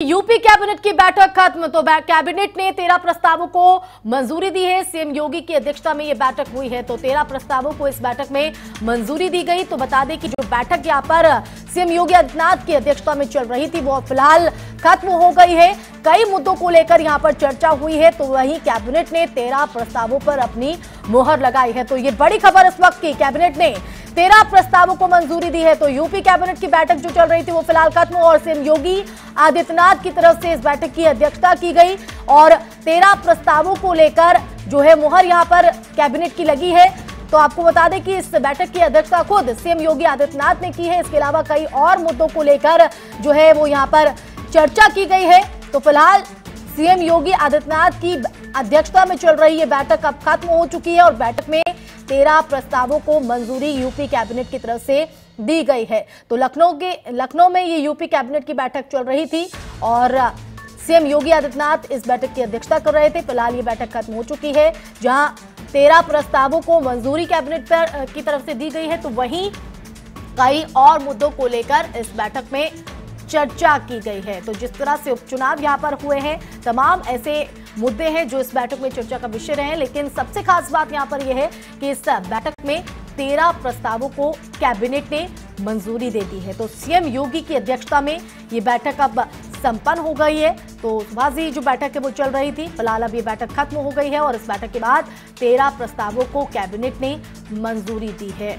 UP cabinet की बैठक खत्म तो कैबिनेट ने तेरह प्रस्तावों को मंजूरी दी है। सीएम योगी की अध्यक्षता में यह बैठक हुई है तो तेरह प्रस्तावों को इस बैठक में मंजूरी दी गई। तो बता दें कि जो बैठक यहाँ पर सीएम योगी आदित्यनाथ की अध्यक्षता में चल रही थी, वो फ़िलहाल खत्म हो गई है। कई मुद्दों को लेकर यहाँ पर चर्चा हुई है तो वहीं कैबिनेट ने तेरह प्रस्तावों पर अपनी मोहर लगाई है। तो ये बड़ी खबर इस वक्त की, कैबिनेट ने तेरह प्रस्तावों को मंजूरी दी है तो यूपी कैबिनेट की बैठक जो चल रही थी वो फ़िलहाल खत्म और सीएम योगी आदित्यनाथ की तरफ़ से इस बैठक की अध्यक्षता की गई और तेरह प्रस्तावों को लेकर जो है मुहर यहाँ पर कैबिनेट की लगी है। तो आपको बता दें कि इस बैठक की अध्यक्षता खुद सीएम योगी आदित्यनाथ ने की है। इसके अलावा कई और मुद्दों को लेकर जो है वो यहाँ पर चर्चा की गई है। तो फ़िलहाल सीएम योगी आदित्यनाथ की अध्यक्षता में चल रही ये बैठक अब खत्म हो चुकी है और बैठक में तेरह प्रस्तावों को मंजूरी यूपी कैबिनेट की तरफ़ से दी गई है। तो लखनऊ के, लखनऊ में ये यूपी कैबिनेट की बैठक चल रही थी और, सीएम योगी आदित्यनाथ इस बैठक की अध्यक्षता कर रहे थे। फ़िलहाल ये बैठक खत्म हो चुकी है, जहाँ तेरह प्रस्तावों को मंजूरी कैबिनेट पर, की तरफ़ से दी गई है। तो वहीं कई और मुद्दों को लेकर इस बैठक में चर्चा की गई है। तो जिस तरह से उपचुनाव यहाँ पर हुए हैं, तमाम ऐसे मुद्दे हैं जो इस बैठक में चर्चा का विषय रहे लेकिन सबसे खास बात यहाँ पर यह है कि इस बैठक में तेरह प्रस्तावों को कैबिनेट ने मंजूरी दे दी है। तो सीएम योगी की अध्यक्षता में ये बैठक अब संपन्न हो गई है। तो सुबह से जो बैठक है वो चल रही थी, फ़िलहाल अब ये बैठक खत्म हो गई है और इस बैठक के बाद तेरह प्रस्तावों को कैबिनेट ने मंजूरी दी है।